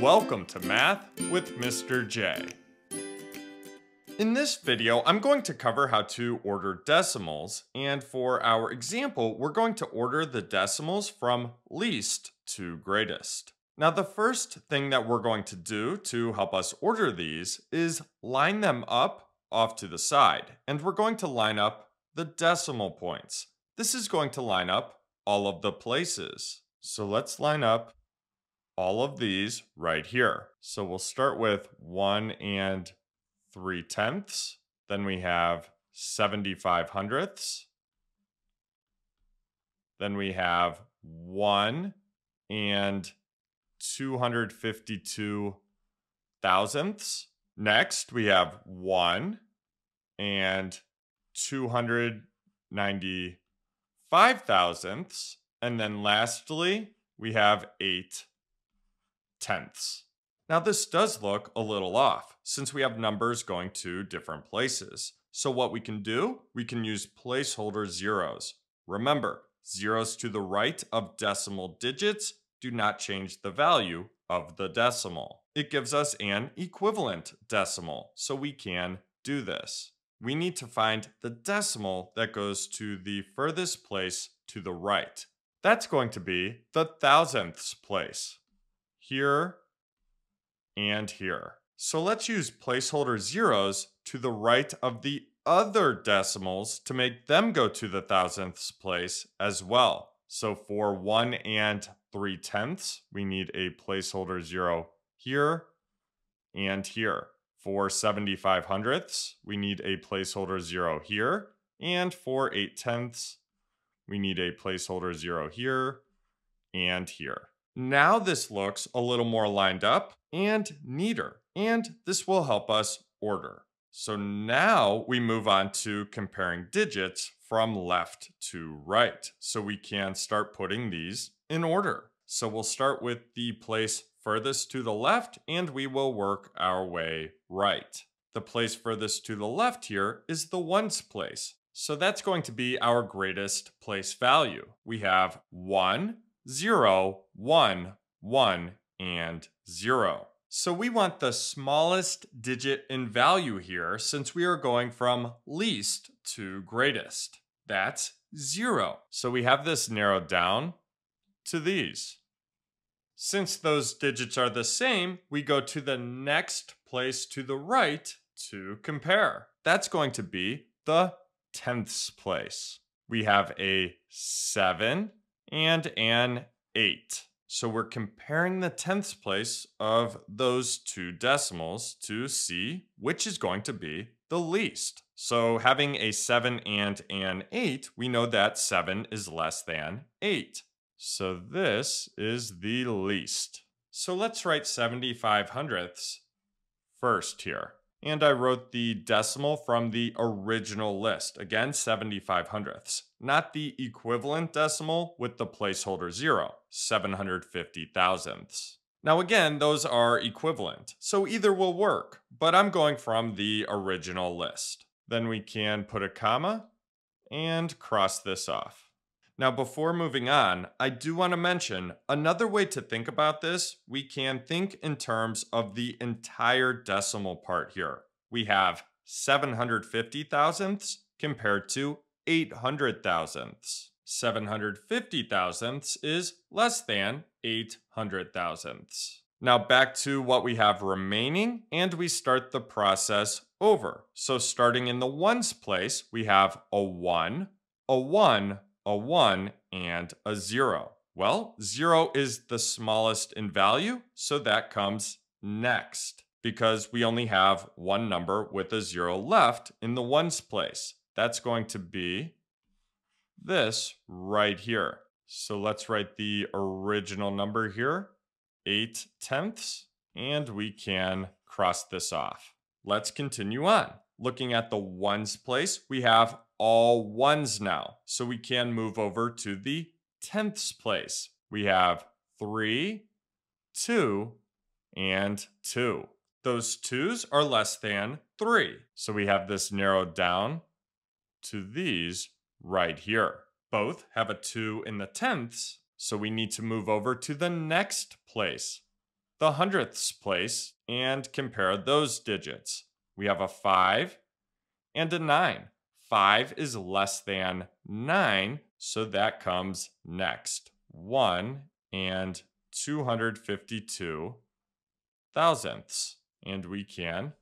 Welcome to Math with Mr. J. In this video, I'm going to cover how to order decimals, and for our example, we're going to order the decimals from least to greatest. Now, the first thing that we're going to do to help us order these is line them up off to the side, and we're going to line up the decimal points. This is going to line up all of the places. So let's line up all of these right here. So we'll start with 1 and 3 tenths. Then we have 75 hundredths. Then we have 1 and 252 thousandths. Next, we have 1 and 295 thousandths. And then lastly, we have 8 tenths. Now this does look a little off since we have numbers going to different places. So what we can do, we can use placeholder zeros. Remember, zeros to the right of decimal digits do not change the value of the decimal. It gives us an equivalent decimal, so we can do this. We need to find the decimal that goes to the furthest place to the right. That's going to be the thousandths place here, and here. So let's use placeholder zeros to the right of the other decimals to make them go to the thousandths place as well. So for 1 and 3 tenths, we need a placeholder zero here and here. For 75 hundredths, we need a placeholder zero here. And for 8 tenths, we need a placeholder zero here and here. Now this looks a little more lined up and neater, and this will help us order. So now we move on to comparing digits from left to right. So we can start putting these in order. So we'll start with the place furthest to the left and we will work our way right. The place furthest to the left here is the ones place. So that's going to be our greatest place value. We have 1, 0, 1, 1, and 0. So we want the smallest digit in value here since we are going from least to greatest. That's 0. So we have this narrowed down to these. Since those digits are the same, we go to the next place to the right to compare. That's going to be the tenths place. We have a 7 and an 8. So we're comparing the tenths place of those two decimals to see which is going to be the least. So having a 7 and an 8, we know that 7 is less than 8. So this is the least. So let's write 75 hundredths first here and I wrote the decimal from the original list. Again, 75 hundredths. Not the equivalent decimal with the placeholder zero, 750 thousandths. Now again, those are equivalent, so either will work, but I'm going from the original list. Then we can put a comma and cross this off. Now, before moving on, I do want to mention another way to think about this. We can think in terms of the entire decimal part here. We have 750 thousandths compared to 800 thousandths. 750 thousandths is less than 800 thousandths. Now back to what we have remaining, and we start the process over. So starting in the ones place, we have a 1, a 1, a 1, and a 0. Well, 0 is the smallest in value, so that comes next because we only have one number with a 0 left in the ones place. That's going to be this right here. So let's write the original number here, 8 tenths, and we can cross this off. Let's continue on. Looking at the ones place, we have all ones now. So we can move over to the tenths place. We have 3, 2, and 2. Those 2's are less than 3. So we have this narrowed down to these right here. Both have a 2 in the tenths, so we need to move over to the next place. the hundredths place and compare those digits. We have a 5 and a 9. 5 is less than 9, so that comes next. 1 and 252 thousandths. And we can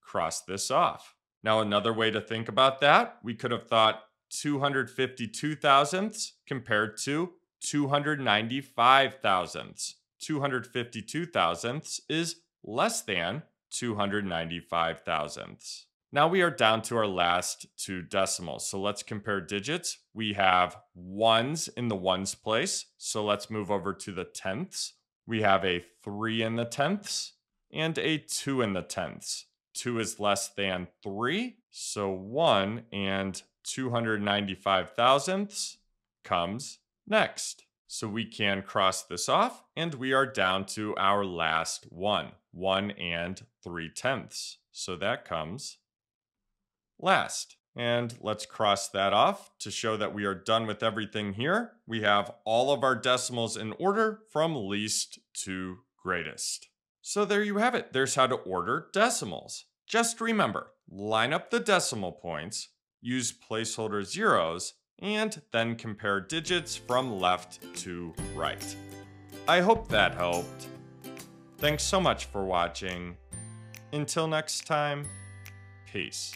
cross this off. Now, another way to think about that, we could have thought 252 thousandths compared to 295 thousandths. 252 thousandths is less than 295 thousandths. Now we are down to our last two decimals. So let's compare digits. We have ones in the ones place. So let's move over to the tenths. We have a three in the tenths and a two in the tenths. Two is less than three. So one and 295 thousandths comes next. So we can cross this off and we are down to our last one, one and three tenths. So that comes last. And let's cross that off to show that we are done with everything here. We have all of our decimals in order from least to greatest. So there you have it. There's how to order decimals. Just remember, line up the decimal points, use placeholder zeros, and then compare digits from left to right. I hope that helped. Thanks so much for watching. Until next time, peace.